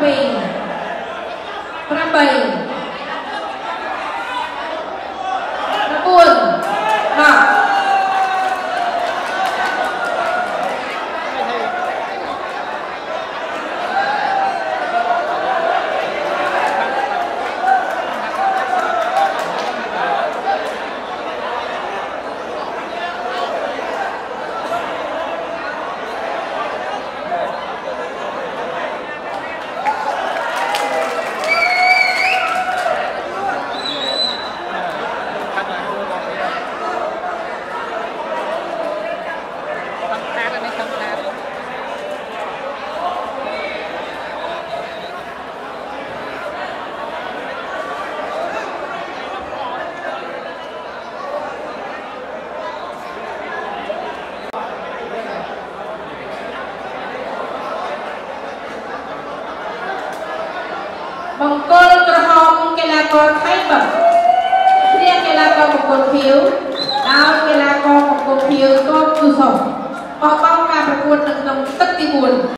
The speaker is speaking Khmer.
Wait. បង្គោលក្រហមកីឡាករថៃបឹកគ្រាកីឡាករបង្គោលខៀវដោយកីឡាករបង្គោលខៀវកបគុសុមបោះបង់ការប្រកួតនៅក្នុងទឹកទី4